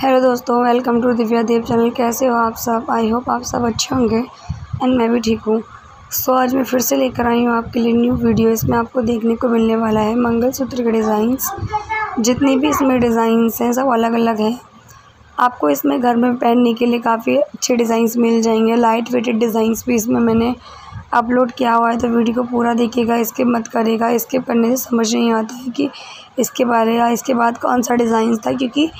Hello दोस्तों, welcome to Divya Dev channel. कैसे हो आप सब? आई होप आप सब अच्छे होंगे एंड मैं भी ठीक हूँ। सो, आज मैं फिर से लेकर आई हूँ आपके लिए न्यू वीडियो इसमें आपको देखने को मिलने वाला है मंगलसूत्र के डिज़ाइंस जितने भी इसमें डिज़ाइंस हैं, सब अलग अलग हैं। आपको इसमें घर में पहनने के लिए काफ़ी अच्छे डिज़ाइंस मिल जाएँगे। लाइट वेटेड डिज़ाइंस भी इसमें मैंने अपलोड किया हुआ है तो वीडियो को पूरा देखिएगा इसके मत करेगा इसके करने से समझ नहीं आता है कि इसके बारे या इसके बाद कौन सा डिज़ाइन था, क्योंकि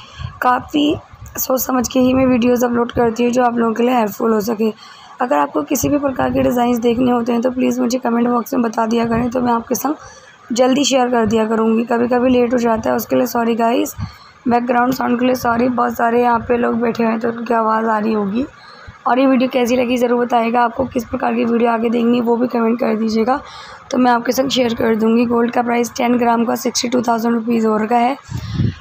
काफ़ी सोच समझ के ही मैं वीडियोज़ अपलोड करती हूँ जो आप लोगों के लिए हेल्पफुल हो सके। अगर आपको किसी भी प्रकार के डिज़ाइन देखने होते हैं तो प्लीज़ मुझे कमेंट बॉक्स में बता दिया करें तो मैं आपके संग जल्दी शेयर कर दिया करूँगी। कभी कभी लेट हो जाता है, उसके लिए सॉरी गाइस बैकग्राउंड साउंड के लिए सॉरी बहुत सारे यहाँ पे लोग बैठे हुए हैं तो उनकी आवाज़ आ रही होगी। और ये वीडियो कैसी लगी, ज़रूर बताएगा। आपको किस प्रकार की वीडियो आगे देखनी वो भी कमेंट कर दीजिएगा। तो मैं आपके संग शेयर कर दूँगी। गोल्ड का प्राइस टेन ग्राम का सिक्सटी टू थाउज़ेंड रुपीज़ और का है।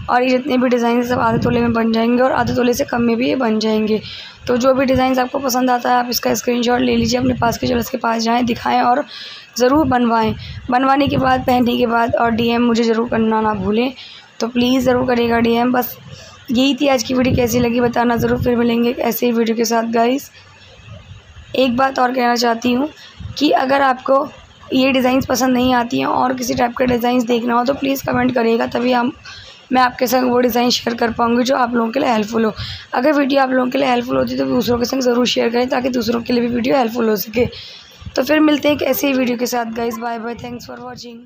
और ये जितने भी डिज़ाइन सब आधे तोले में बन जाएँगे और आधे तोले से कम में भी ये बन जाएँगे। तो जो भी डिज़ाइन आपको पसंद आता है, आप इसका स्क्रीनशॉट ले लीजिए, अपने पास के ज्वेलर्स के पास जाएँ, दिखाएँ और ज़रूर बनवाएँ। बनवाने के बाद, पहनने के बाद और डीएम मुझे ज़रूर करना ना भूलें। तो प्लीज़ ज़रूर करिएगा डी बस यही थी आज की वीडियो, कैसी लगी बताना ज़रूर, फिर मिलेंगे ऐसे ही वीडियो के साथ गाइस एक बात और कहना चाहती हूँ कि अगर आपको ये डिज़ाइंस पसंद नहीं आती हैं और किसी टाइप का डिज़ाइंस देखना हो तो प्लीज़ कमेंट करिएगा, तभी हम मैं आपके संग वो डिज़ाइन शेयर कर पाऊँगी जो आप लोगों के लिए हेल्पफुल हो। अगर वीडियो आप लोगों के लिए हेल्पफुल होती तो दूसरों के संग ज़रूर शेयर करें ताकि दूसरों के लिए भी वीडियो हेल्पफुल हो सके। तो फिर मिलते हैं एक ऐसे ही वीडियो के साथ guys bye bye thanks for watching